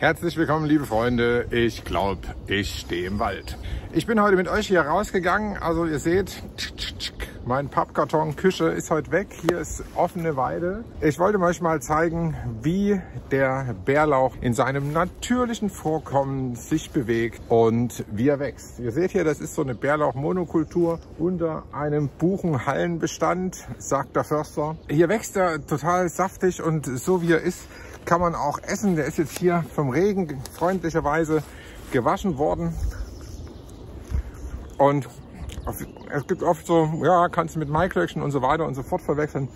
Herzlich willkommen, liebe Freunde. Ich glaube, ich stehe im Wald. Ich bin heute mit euch hier rausgegangen. Also ihr seht, mein Pappkarton Küche ist heute weg. Hier ist offene Weide. Ich wollte euch mal zeigen, wie der Bärlauch in seinem natürlichen Vorkommen sich bewegt und wie er wächst. Ihr seht hier, das ist so eine Bärlauch-Monokultur unter einem Buchenhallenbestand, sagt der Förster. Hier wächst er total saftig und so wie er ist, kann man auch essen. Der ist jetzt hier vom Regen freundlicherweise gewaschen worden. Und es gibt oft so, ja, kannst du mit Maiklöckchen und so weiter und so fort verwechseln.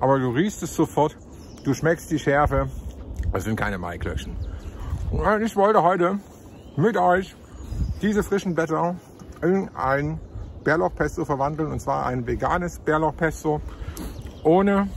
Aber du riechst es sofort, du schmeckst die Schärfe. Es sind keine Maiklöckchen. Ich wollte heute mit euch diese frischen Blätter in ein Bärlauchpesto verwandeln. Und zwar ein veganes Bärlauchpesto ohne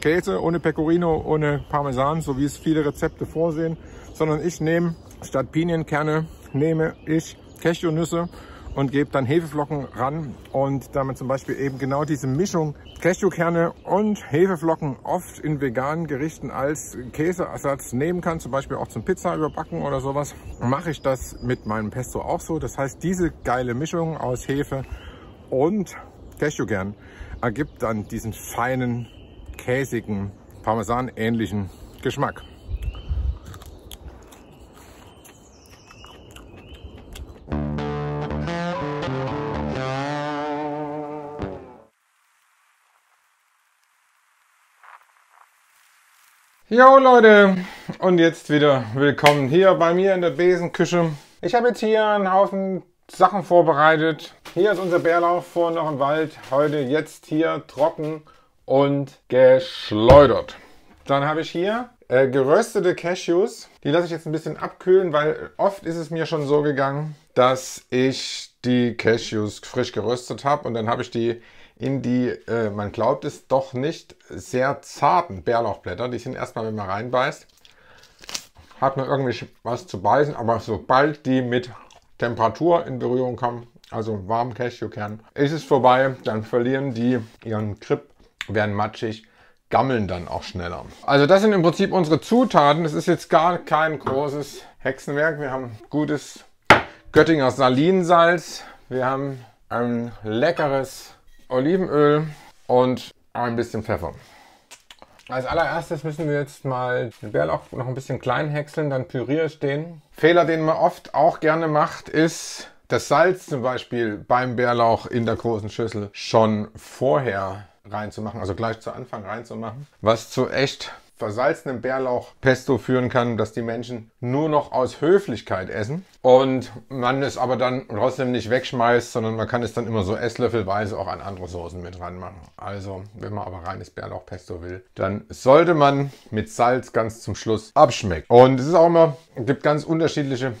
Käse, ohne Pecorino, ohne Parmesan, so wie es viele Rezepte vorsehen, sondern ich nehme statt Pinienkerne nehme ich Cashewnüsse und gebe dann Hefeflocken ran und damit zum Beispiel eben genau diese Mischung Cashewkerne und Hefeflocken oft in veganen Gerichten als Käseersatz nehmen kann, zum Beispiel auch zum Pizza überbacken oder sowas, mache ich das mit meinem Pesto auch so. Das heißt, diese geile Mischung aus Hefe und Cashewkern ergibt dann diesen feinen käsigen, Parmesan-ähnlichen Geschmack. Jo Leute, und jetzt wieder willkommen hier bei mir in der Besenküche. Ich habe jetzt hier einen Haufen Sachen vorbereitet. Hier ist unser Bärlauch vor noch im Wald. Heute jetzt hier trocken und geschleudert. Dann habe ich hier äh, geröstete Cashews. Die lasse ich jetzt ein bisschen abkühlen, weil oft ist es mir schon so gegangen, dass ich die Cashews frisch geröstet habe und dann habe ich die in die, äh, man glaubt es doch nicht, sehr zarten Bärlauchblätter. Die sind erstmal, wenn man reinbeißt, hat man irgendwie was zu beißen, aber sobald die mit Temperatur in Berührung kommen, also warmen Cashewkern, ist es vorbei. Dann verlieren die ihren Grip werden matschig, gammeln dann auch schneller. Also das sind im Prinzip unsere Zutaten. Es ist jetzt gar kein großes Hexenwerk. Wir haben gutes Göttinger Salinsalz. Wir haben ein leckeres Olivenöl und ein bisschen Pfeffer. Als allererstes müssen wir jetzt mal den Bärlauch noch ein bisschen klein häckseln, dann püriere ich den. Fehler, den man oft auch gerne macht, ist das Salz zum Beispiel beim Bärlauch in der großen Schüssel schon vorher reinzumachen, also gleich zu Anfang reinzumachen, was zu echt versalzenem Bärlauchpesto führen kann, dass die Menschen nur noch aus Höflichkeit essen und man es aber dann trotzdem nicht wegschmeißt, sondern man kann es dann immer so esslöffelweise auch an andere Soßen mit ranmachen. Also, wenn man aber reines Bärlauchpesto will, dann sollte man mit Salz ganz zum Schluss abschmecken. Und es ist auch immer, es gibt ganz unterschiedliche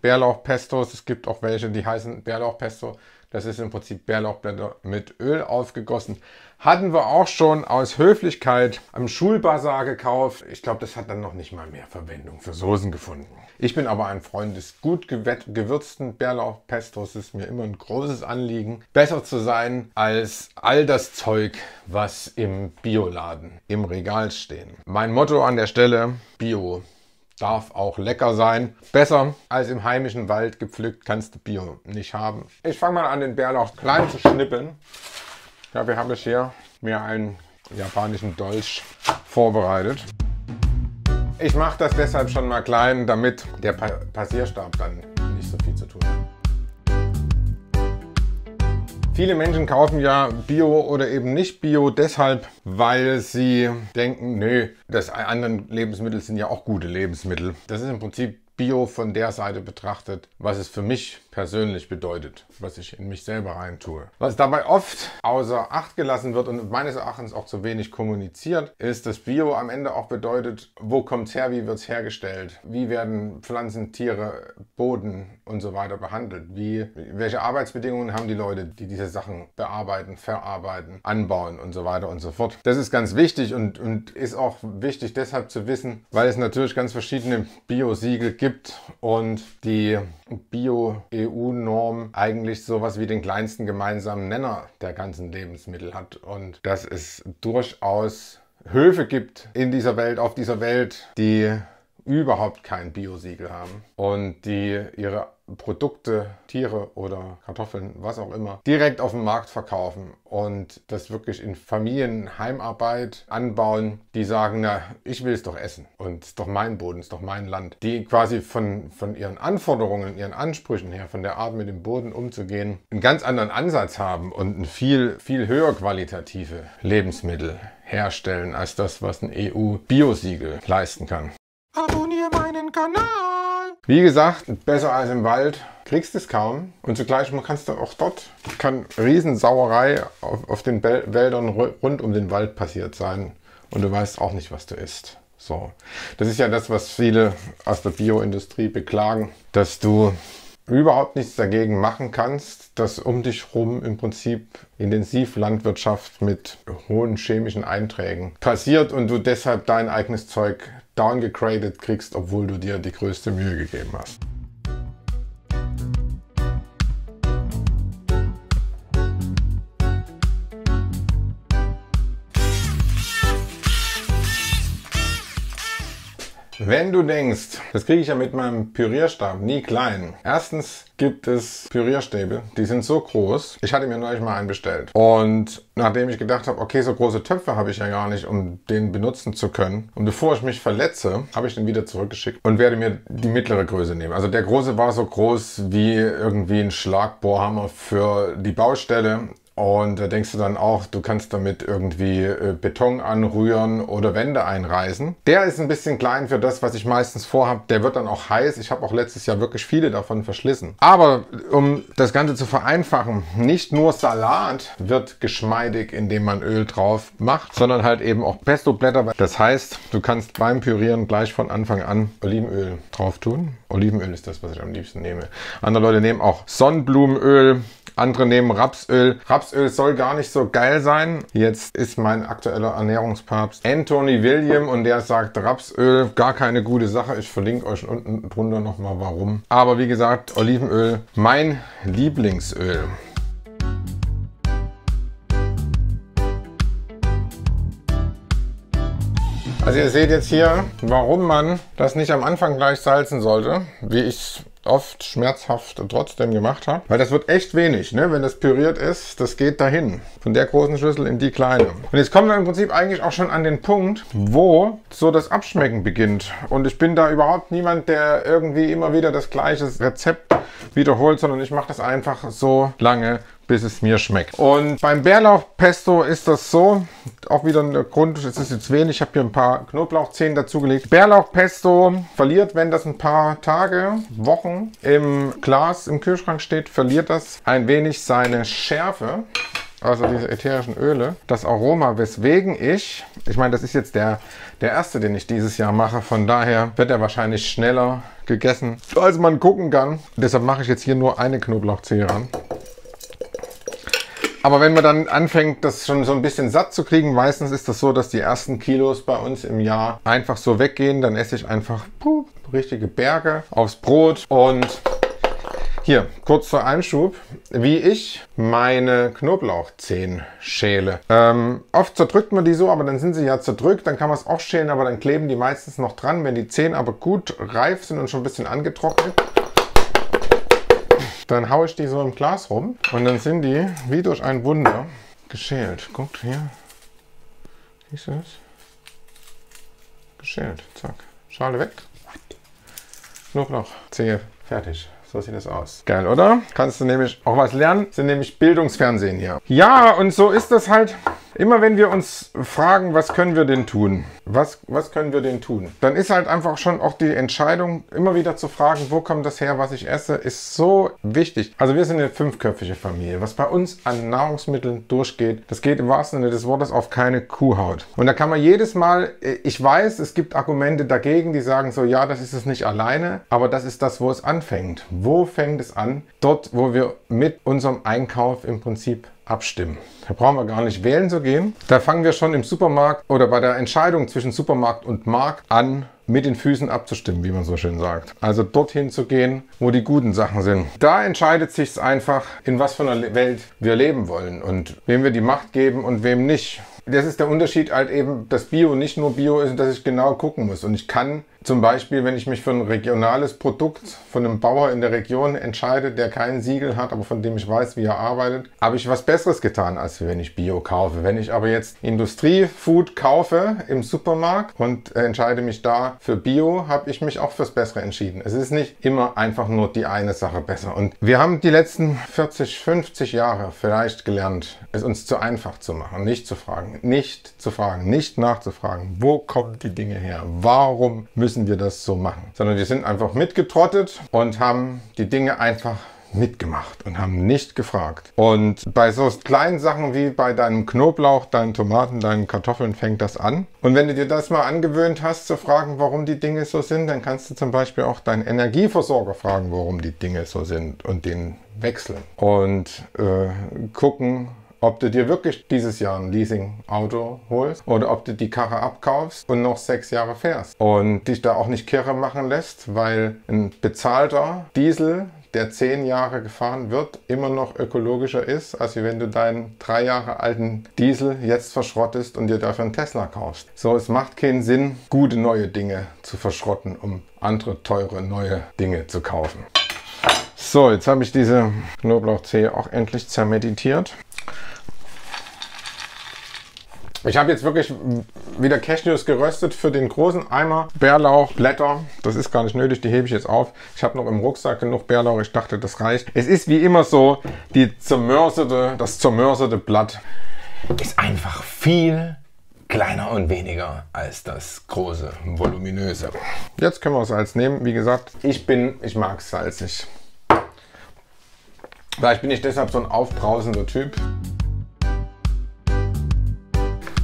Bärlauchpestos. Es gibt auch welche, die heißen Bärlauchpesto. Das ist im Prinzip Bärlauchblätter mit Öl aufgegossen. Hatten wir auch schon aus Höflichkeit am Schulbazar gekauft. Ich glaube, das hat dann noch nicht mal mehr Verwendung für Soßen gefunden. Ich bin aber ein Freund des gut gewürzten Bärlauchpestos. Es ist mir immer ein großes Anliegen, besser zu sein als all das Zeug, was im Bioladen im Regal stehen. Mein Motto an der Stelle, Bio darf auch lecker sein. Besser als im heimischen Wald gepflückt kannst du Bio nicht haben. Ich fange mal an, den Bärlauch klein zu schnippeln. Ja, wir haben hier mir einen japanischen Dolch vorbereitet. Ich mache das deshalb schon mal klein, damit der Passierstab dann nicht so viel zu tun hat. Viele Menschen kaufen ja Bio oder eben nicht Bio deshalb, weil sie denken, nö, das anderen Lebensmittel sind ja auch gute Lebensmittel. Das ist im Prinzip Bio von der Seite betrachtet, was es für mich persönlich bedeutet, was ich in mich selber reintue. Was dabei oft außer Acht gelassen wird und meines Erachtens auch zu wenig kommuniziert, ist, dass Bio am Ende auch bedeutet, wo kommt es her, wie wird es hergestellt, wie werden Pflanzen, Tiere, Boden und so weiter behandelt, wie, welche Arbeitsbedingungen haben die Leute, die diese Sachen bearbeiten, verarbeiten, anbauen und so weiter und so fort. Das ist ganz wichtig und, und ist auch wichtig deshalb zu wissen, weil es natürlich ganz verschiedene Bio-Siegel gibt gibt und die Bio-EU-Norm eigentlich sowas wie den kleinsten gemeinsamen Nenner der ganzen Lebensmittel hat und dass es durchaus Höfe gibt in dieser Welt, auf dieser Welt, die überhaupt kein Biosiegel haben und die ihre Produkte, Tiere oder Kartoffeln, was auch immer, direkt auf dem Markt verkaufen und das wirklich in Familien, Heimarbeit anbauen, die sagen, na, ich will es doch essen und es ist doch mein Boden, es ist doch mein Land. Die quasi von, von ihren Anforderungen, ihren Ansprüchen her, von der Art mit dem Boden umzugehen, einen ganz anderen Ansatz haben und ein viel, viel höher qualitative Lebensmittel herstellen als das, was ein EU-Biosiegel leisten kann. Abonniere meinen Kanal! Wie gesagt, besser als im Wald kriegst es kaum. Und zugleich kannst du auch dort, kann Riesensauerei auf, auf den Wäldern rund um den Wald passiert sein. Und du weißt auch nicht, was du isst. So. Das ist ja das, was viele aus der Bioindustrie beklagen, dass du überhaupt nichts dagegen machen kannst, dass um dich herum im Prinzip Intensivlandwirtschaft mit hohen chemischen Einträgen passiert und du deshalb dein eigenes Zeug downgegradet kriegst, obwohl du dir die größte Mühe gegeben hast. Wenn du denkst, das kriege ich ja mit meinem Pürierstab nie klein. Erstens gibt es Pürierstäbe, die sind so groß. Ich hatte mir neulich mal einen bestellt. Und nachdem ich gedacht habe, okay, so große Töpfe habe ich ja gar nicht, um den benutzen zu können. Und bevor ich mich verletze, habe ich den wieder zurückgeschickt und werde mir die mittlere Größe nehmen. Also der große war so groß wie irgendwie ein Schlagbohrhammer für die Baustelle. Und da denkst du dann auch, du kannst damit irgendwie äh, Beton anrühren oder Wände einreißen. Der ist ein bisschen klein für das, was ich meistens vorhabe. Der wird dann auch heiß. Ich habe auch letztes Jahr wirklich viele davon verschlissen. Aber um das Ganze zu vereinfachen, nicht nur Salat wird geschmeidig, indem man Öl drauf macht, sondern halt eben auch Pesto-Blätter. Das heißt, du kannst beim Pürieren gleich von Anfang an Olivenöl drauf tun. Olivenöl ist das, was ich am liebsten nehme. Andere Leute nehmen auch Sonnenblumenöl andere nehmen Rapsöl. Rapsöl soll gar nicht so geil sein. Jetzt ist mein aktueller Ernährungspapst Anthony William und der sagt Rapsöl gar keine gute Sache. Ich verlinke euch unten drunter nochmal warum. Aber wie gesagt, Olivenöl mein Lieblingsöl. Also ihr seht jetzt hier, warum man das nicht am Anfang gleich salzen sollte, wie ich oft schmerzhaft trotzdem gemacht habe. Weil das wird echt wenig, ne? wenn das püriert ist, das geht dahin. Von der großen Schüssel in die kleine. Und jetzt kommen wir im Prinzip eigentlich auch schon an den Punkt, wo so das Abschmecken beginnt. Und ich bin da überhaupt niemand, der irgendwie immer wieder das gleiche Rezept wiederholt, sondern ich mache das einfach so lange, bis es mir schmeckt. Und beim Bärlauchpesto ist das so, auch wieder ein Grund, es ist jetzt wenig, ich habe hier ein paar Knoblauchzehen dazugelegt. Bärlauchpesto verliert, wenn das ein paar Tage, Wochen im Glas im Kühlschrank steht, verliert das ein wenig seine Schärfe also diese ätherischen Öle, das Aroma, weswegen ich, ich meine, das ist jetzt der, der erste, den ich dieses Jahr mache, von daher wird er wahrscheinlich schneller gegessen, als man gucken kann. Deshalb mache ich jetzt hier nur eine Knoblauchzehe ran. Aber wenn man dann anfängt, das schon so ein bisschen satt zu kriegen, meistens ist das so, dass die ersten Kilos bei uns im Jahr einfach so weggehen. Dann esse ich einfach puh, richtige Berge aufs Brot und hier, kurz zur Einschub, wie ich meine Knoblauchzehen schäle. Ähm, oft zerdrückt man die so, aber dann sind sie ja zerdrückt, dann kann man es auch schälen, aber dann kleben die meistens noch dran. Wenn die Zehen aber gut reif sind und schon ein bisschen angetrocknet, dann haue ich die so im Glas rum und dann sind die wie durch ein Wunder geschält. Guckt hier. Siehst du das? Geschält. Zack. Schale weg. Knoblauch. Zehe. Fertig. So sieht das aus. Geil, oder? Kannst du nämlich auch was lernen. Das sind nämlich Bildungsfernsehen hier. Ja, und so ist das halt. Immer wenn wir uns fragen, was können wir denn tun? Was, was können wir denn tun? Dann ist halt einfach schon auch die Entscheidung, immer wieder zu fragen, wo kommt das her, was ich esse, ist so wichtig. Also wir sind eine fünfköpfige Familie. Was bei uns an Nahrungsmitteln durchgeht, das geht im wahrsten Sinne des Wortes auf keine Kuhhaut. Und da kann man jedes Mal, ich weiß, es gibt Argumente dagegen, die sagen so, ja, das ist es nicht alleine, aber das ist das, wo es anfängt. Wo fängt es an? Dort, wo wir mit unserem Einkauf im Prinzip abstimmen. Da brauchen wir gar nicht wählen zu gehen. Da fangen wir schon im Supermarkt oder bei der Entscheidung zwischen Supermarkt und Markt an, mit den Füßen abzustimmen, wie man so schön sagt. Also dorthin zu gehen, wo die guten Sachen sind. Da entscheidet sich einfach, in was für einer Welt wir leben wollen und wem wir die Macht geben und wem nicht. Das ist der Unterschied halt eben, dass Bio nicht nur Bio ist und dass ich genau gucken muss. Und ich kann Zum Beispiel, wenn ich mich für ein regionales Produkt von einem Bauer in der Region entscheide, der kein Siegel hat, aber von dem ich weiß, wie er arbeitet, habe ich was Besseres getan, als wenn ich Bio kaufe. Wenn ich aber jetzt Industriefood kaufe im Supermarkt und entscheide mich da für Bio, habe ich mich auch fürs Bessere entschieden. Es ist nicht immer einfach nur die eine Sache besser. Und wir haben die letzten 40, 50 Jahre vielleicht gelernt, es uns zu einfach zu machen, nicht zu fragen, nicht zu fragen, nicht nachzufragen, wo kommen die Dinge her, warum müssen wir das so machen, sondern wir sind einfach mitgetrottet und haben die Dinge einfach mitgemacht und haben nicht gefragt. Und bei so kleinen Sachen wie bei deinem Knoblauch, deinen Tomaten, deinen Kartoffeln fängt das an. Und wenn du dir das mal angewöhnt hast zu fragen, warum die Dinge so sind, dann kannst du zum Beispiel auch deinen Energieversorger fragen, warum die Dinge so sind und den wechseln. Und äh, gucken, ob du dir wirklich dieses Jahr ein Leasing-Auto holst oder ob du die Karre abkaufst und noch sechs Jahre fährst und dich da auch nicht kirre machen lässt, weil ein bezahlter Diesel der zehn Jahre gefahren wird, immer noch ökologischer ist, als wenn du deinen drei Jahre alten Diesel jetzt verschrottest und dir dafür einen Tesla kaufst. So, es macht keinen Sinn, gute neue Dinge zu verschrotten, um andere teure neue Dinge zu kaufen. So, jetzt habe ich diese Knoblauchzehe auch endlich zermeditiert. Ich habe jetzt wirklich wieder Cashews geröstet für den großen Eimer. Bärlauch, Blätter, das ist gar nicht nötig, die hebe ich jetzt auf. Ich habe noch im Rucksack genug Bärlauch, ich dachte, das reicht. Es ist wie immer so, die zermörsete, das zermörsete Blatt ist einfach viel kleiner und weniger als das große, voluminöse. Jetzt können wir Salz nehmen. Wie gesagt, ich bin, ich mag salzig. Vielleicht bin ich deshalb so ein aufbrausender Typ.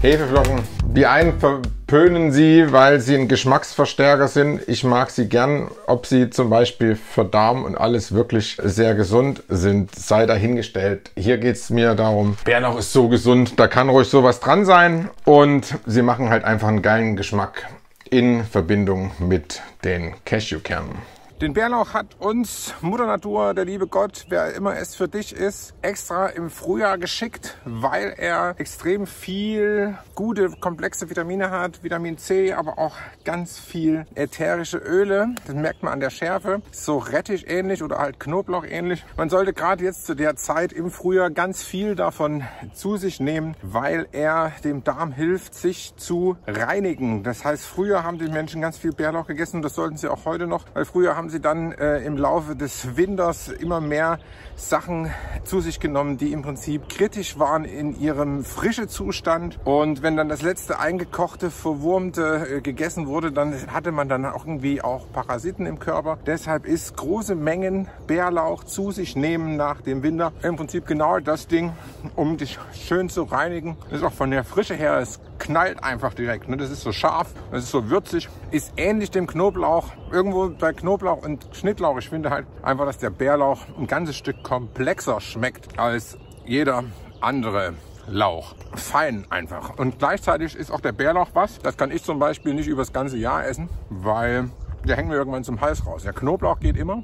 Hefeflocken. Die einen verpönen sie, weil sie ein Geschmacksverstärker sind. Ich mag sie gern. Ob sie zum Beispiel für Darm und alles wirklich sehr gesund sind, sei dahingestellt. Hier geht es mir darum, Bärlauch ist so gesund, da kann ruhig sowas dran sein. Und sie machen halt einfach einen geilen Geschmack in Verbindung mit den Cashewkernen. Den Bärlauch hat uns Mutter Natur, der liebe Gott, wer immer es für dich ist, extra im Frühjahr geschickt, weil er extrem viel gute, komplexe Vitamine hat. Vitamin C, aber auch ganz viel ätherische Öle. Das merkt man an der Schärfe. So Rettich ähnlich oder halt Knoblauch ähnlich. Man sollte gerade jetzt zu der Zeit im Frühjahr ganz viel davon zu sich nehmen, weil er dem Darm hilft, sich zu reinigen. Das heißt, früher haben die Menschen ganz viel Bärlauch gegessen. Das sollten sie auch heute noch, weil früher haben haben sie dann äh, im Laufe des Winters immer mehr Sachen zu sich genommen, die im Prinzip kritisch waren in ihrem frischen Zustand. Und wenn dann das letzte eingekochte, verwurmte äh, gegessen wurde, dann hatte man dann auch irgendwie auch Parasiten im Körper. Deshalb ist große Mengen Bärlauch zu sich nehmen nach dem Winter im Prinzip genau das Ding, um dich schön zu reinigen. Das ist auch von der Frische her, es knallt einfach direkt. Ne? Das ist so scharf, das ist so würzig, ist ähnlich dem Knoblauch. Irgendwo bei Knoblauch und Schnittlauch, ich finde halt einfach, dass der Bärlauch ein ganzes Stück komplexer schmeckt als jeder andere Lauch. Fein einfach. Und gleichzeitig ist auch der Bärlauch was. Das kann ich zum Beispiel nicht übers ganze Jahr essen, weil der hängt mir irgendwann zum Hals raus. Der Knoblauch geht immer.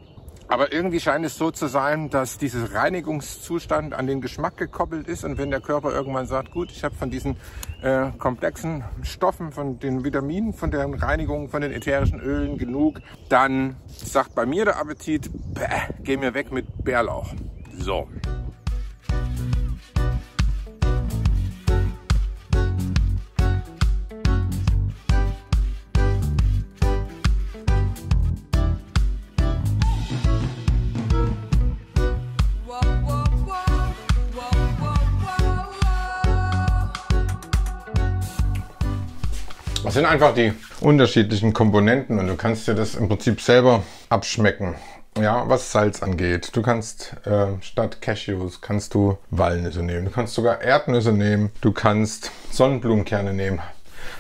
Aber irgendwie scheint es so zu sein, dass dieser Reinigungszustand an den Geschmack gekoppelt ist. Und wenn der Körper irgendwann sagt, gut, ich habe von diesen äh, komplexen Stoffen, von den Vitaminen, von der Reinigung, von den ätherischen Ölen genug, dann sagt bei mir der Appetit, bäh, geh mir weg mit Bärlauch. So. Das sind einfach die unterschiedlichen Komponenten und du kannst dir das im Prinzip selber abschmecken. Ja, was Salz angeht. Du kannst äh, statt Cashews kannst du Walnüsse nehmen. Du kannst sogar Erdnüsse nehmen. Du kannst Sonnenblumenkerne nehmen.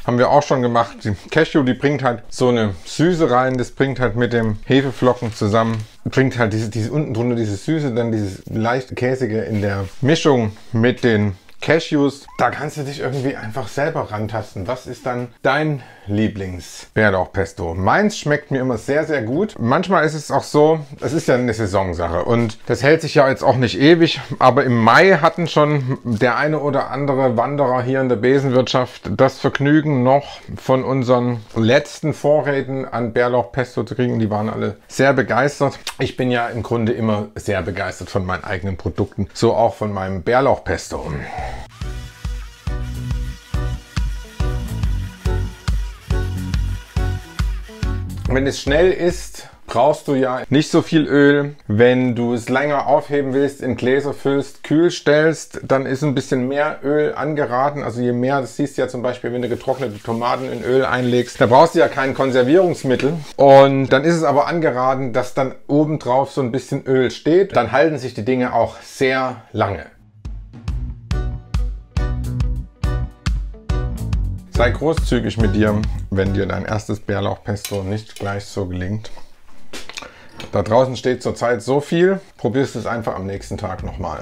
Haben wir auch schon gemacht. Die Cashew, die bringt halt so eine Süße rein. Das bringt halt mit dem Hefeflocken zusammen. Bringt halt diese, diese unten drunter diese Süße, dann dieses leicht käsige in der Mischung mit den Cashews. Da kannst du dich irgendwie einfach selber rantasten. Was ist dann dein Lieblings-Bärlauchpesto? Meins schmeckt mir immer sehr, sehr gut. Manchmal ist es auch so, es ist ja eine Saisonsache und das hält sich ja jetzt auch nicht ewig, aber im Mai hatten schon der eine oder andere Wanderer hier in der Besenwirtschaft das Vergnügen noch von unseren letzten Vorräten an Bärlauchpesto zu kriegen. Die waren alle sehr begeistert. Ich bin ja im Grunde immer sehr begeistert von meinen eigenen Produkten, so auch von meinem Bärlauchpesto. Wenn es schnell ist, brauchst du ja nicht so viel Öl. Wenn du es länger aufheben willst, in Gläser füllst, kühl stellst, dann ist ein bisschen mehr Öl angeraten. Also je mehr, das siehst du ja zum Beispiel, wenn du getrocknete Tomaten in Öl einlegst, da brauchst du ja kein Konservierungsmittel. Und dann ist es aber angeraten, dass dann obendrauf so ein bisschen Öl steht. Dann halten sich die Dinge auch sehr lange. Sei großzügig mit dir, wenn dir dein erstes Bärlauchpesto nicht gleich so gelingt. Da draußen steht zurzeit so viel, probierst es einfach am nächsten Tag nochmal.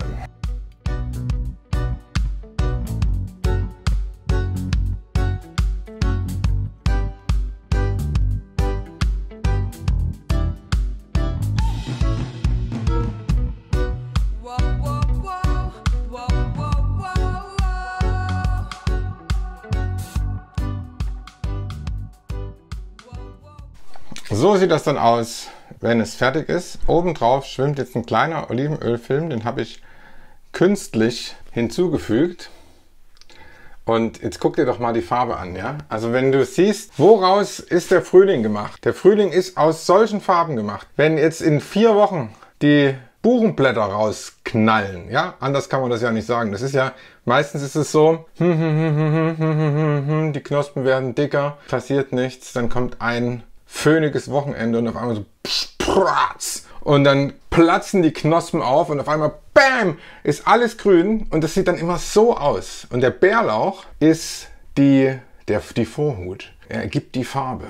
Sieht das dann aus, wenn es fertig ist. Obendrauf schwimmt jetzt ein kleiner Olivenölfilm, den habe ich künstlich hinzugefügt. Und jetzt guck dir doch mal die Farbe an, ja? Also wenn du siehst, woraus ist der Frühling gemacht? Der Frühling ist aus solchen Farben gemacht. Wenn jetzt in vier Wochen die Buchenblätter rausknallen, ja? Anders kann man das ja nicht sagen. Das ist ja, meistens ist es so, die Knospen werden dicker, passiert nichts, dann kommt ein föhniges Wochenende und auf einmal so pratz, und dann platzen die Knospen auf und auf einmal BAM ist alles grün und das sieht dann immer so aus. Und der Bärlauch ist die, der, die Vorhut. Er gibt die Farbe.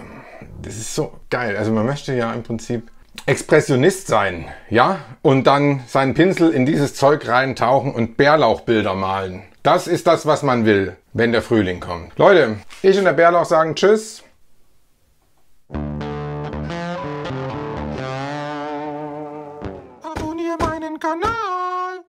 Das ist so geil. Also man möchte ja im Prinzip Expressionist sein, ja? Und dann seinen Pinsel in dieses Zeug reintauchen und Bärlauchbilder malen. Das ist das, was man will, wenn der Frühling kommt. Leute, ich und der Bärlauch sagen Tschüss. Abonnier meinen